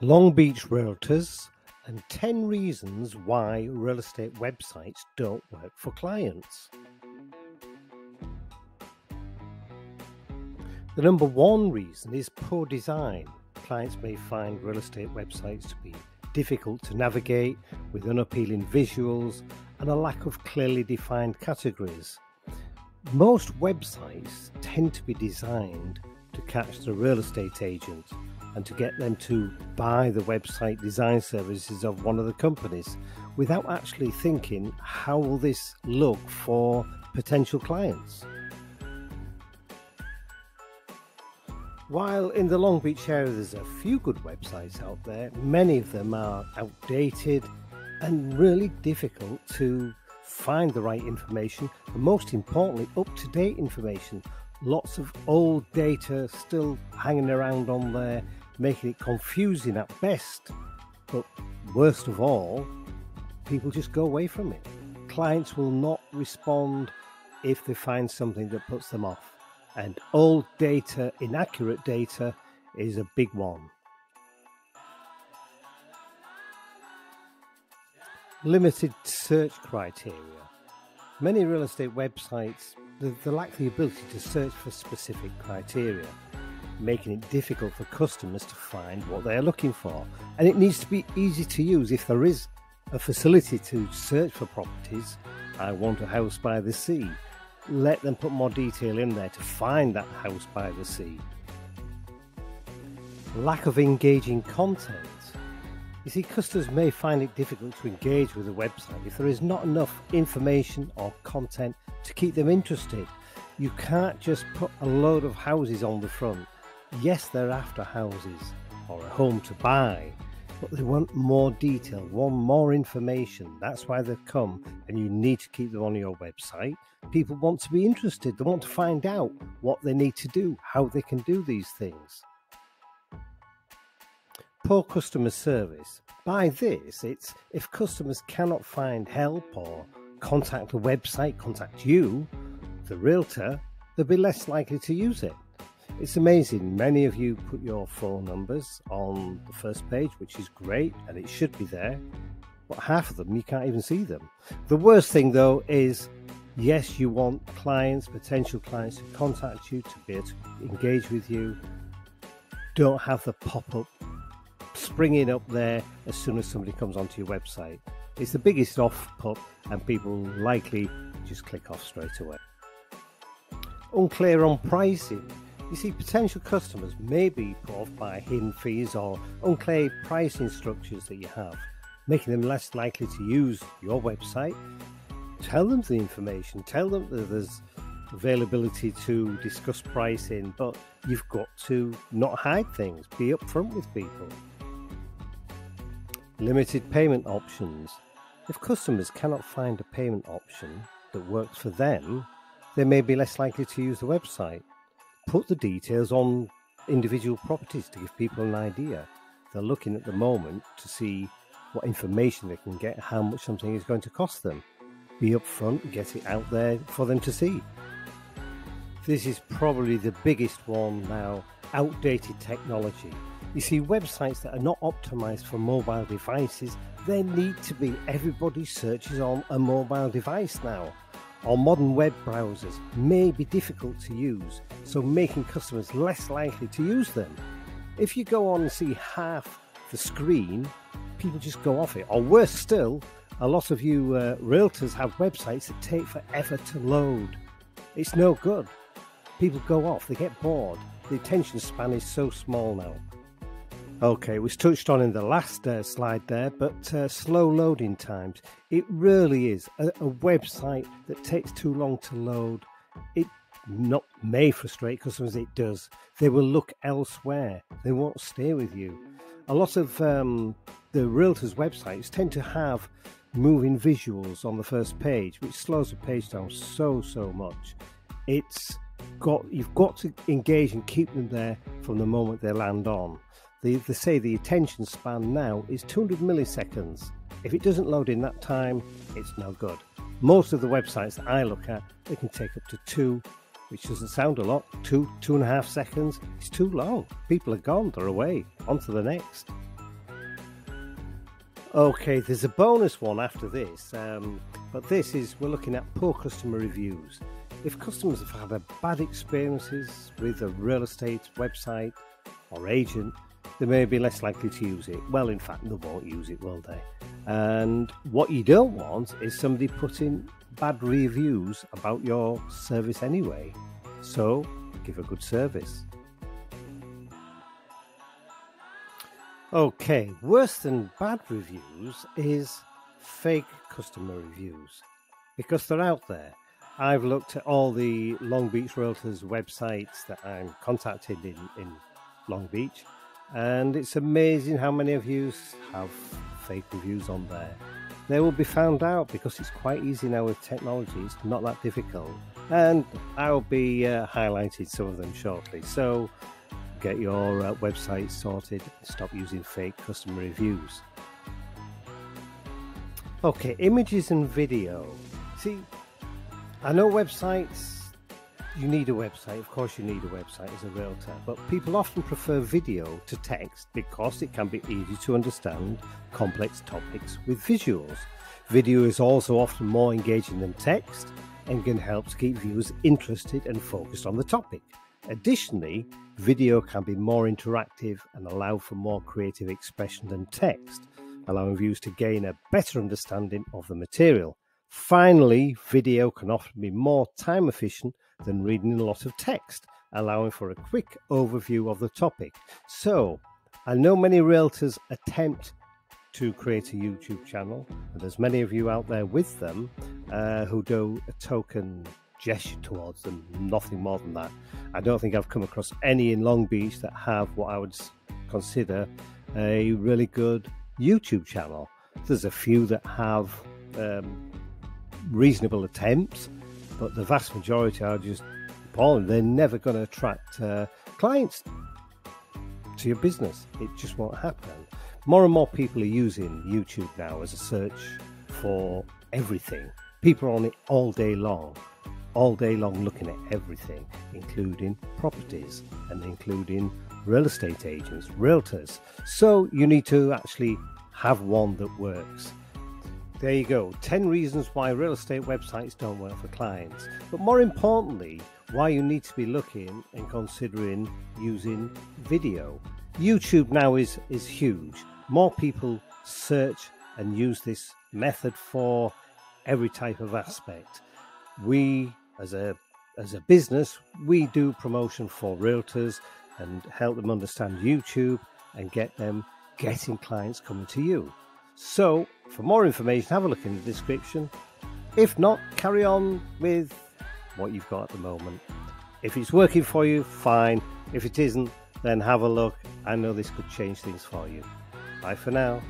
Long Beach Realtors and 10 reasons why real estate websites don't work for clients. The number one reason is poor design. Clients may find real estate websites to be difficult to navigate with unappealing visuals and a lack of clearly defined categories. Most websites tend to be designed to catch the real estate agent and to get them to buy the website design services of one of the companies without actually thinking how will this look for potential clients. While in the Long Beach area there's a few good websites out there, many of them are outdated and really difficult to find the right information and most importantly up to date information lots of old data still hanging around on there, making it confusing at best. But worst of all, people just go away from it. Clients will not respond if they find something that puts them off. And old data, inaccurate data, is a big one. Limited search criteria. Many real estate websites they lack the ability to search for specific criteria, making it difficult for customers to find what they are looking for. And it needs to be easy to use if there is a facility to search for properties. I want a house by the sea. Let them put more detail in there to find that house by the sea. Lack of engaging content. You see, customers may find it difficult to engage with a website if there is not enough information or content to keep them interested. You can't just put a load of houses on the front. Yes, they're after houses or a home to buy, but they want more detail, want more information. That's why they've come, and you need to keep them on your website. People want to be interested, they want to find out what they need to do, how they can do these things. Poor customer service. By this, it's if customers cannot find help or contact the website, contact you, the realtor, they'll be less likely to use it. It's amazing. Many of you put your phone numbers on the first page, which is great, and it should be there. But half of them, you can't even see them. The worst thing, though, is yes, you want clients, potential clients to contact you, to be able to engage with you. Don't have the pop up springing up there as soon as somebody comes onto your website. It's the biggest off put, and people likely just click off straight away. Unclear on pricing. You see, potential customers may be put off by hidden fees or unclear pricing structures that you have, making them less likely to use your website. Tell them the information, tell them that there's availability to discuss pricing, but you've got to not hide things, be upfront with people. Limited payment options. If customers cannot find a payment option that works for them, they may be less likely to use the website. Put the details on individual properties to give people an idea. They're looking at the moment to see what information they can get, how much something is going to cost them. Be upfront, get it out there for them to see. This is probably the biggest one now outdated technology. You see, websites that are not optimized for mobile devices, they need to be. Everybody searches on a mobile device now. Or modern web browsers may be difficult to use, so making customers less likely to use them. If you go on and see half the screen, people just go off it. Or worse still, a lot of you uh, realtors have websites that take forever to load. It's no good. People go off, they get bored. The attention span is so small now. Okay, it was touched on in the last uh, slide there, but uh, slow loading times. It really is a, a, website that takes too long to load. It not may frustrate customers. It does. They will look elsewhere. They won't stay with you. A lot of um, the realtors' websites tend to have moving visuals on the first page, which slows the page down so so much. It's got you've got to engage and keep them there from the moment they land on. They, they say the attention span now is 200 milliseconds. If it doesn't load in that time, it's no good. Most of the websites that I look at, they can take up to two, which doesn't sound a lot. Two, two and a half seconds. It's too long. People are gone. They're away. On to the next. Okay, there's a bonus one after this, um, but this is we're looking at poor customer reviews. If customers have had bad experiences with a real estate website or agent, they may be less likely to use it. Well, in fact, they won't use it, will they? And what you don't want is somebody putting bad reviews about your service anyway. So, give a good service. Okay, worse than bad reviews is fake customer reviews because they're out there. I've looked at all the Long Beach Realtors websites that I'm contacted in, in Long Beach, and it's amazing how many of you have fake reviews on there. They will be found out because it's quite easy now with technology, it's not that difficult. And I'll be uh, highlighting some of them shortly. So get your uh, website sorted, stop using fake customer reviews. Okay, images and video. See, I know websites, you need a website. Of course, you need a website as a realtor, but people often prefer video to text because it can be easy to understand complex topics with visuals. Video is also often more engaging than text and can help to keep viewers interested and focused on the topic. Additionally, video can be more interactive and allow for more creative expression than text, allowing viewers to gain a better understanding of the material. Finally, video can often be more time efficient than reading a lot of text, allowing for a quick overview of the topic. So, I know many realtors attempt to create a YouTube channel, and there's many of you out there with them uh, who do a token gesture towards them, nothing more than that. I don't think I've come across any in Long Beach that have what I would consider a really good YouTube channel. There's a few that have um, reasonable attempts, but the vast majority are just appalling. They're never going to attract uh, clients to your business. It just won't happen. More and more people are using YouTube now as a search for everything. People are on it all day long all day long looking at everything, including properties and including real estate agents, realtors. So you need to actually have one that works. There you go 10 reasons why real estate websites don't work for clients. But more importantly, why you need to be looking and considering using video. YouTube now is, is huge. More people search and use this method for every type of aspect we as a as a business we do promotion for realtors and help them understand YouTube and get them getting clients coming to you. So, for more information, have a look in the description. If not, carry on with what you've got at the moment. If it's working for you, fine. If it isn't, then have a look. I know this could change things for you. Bye for now.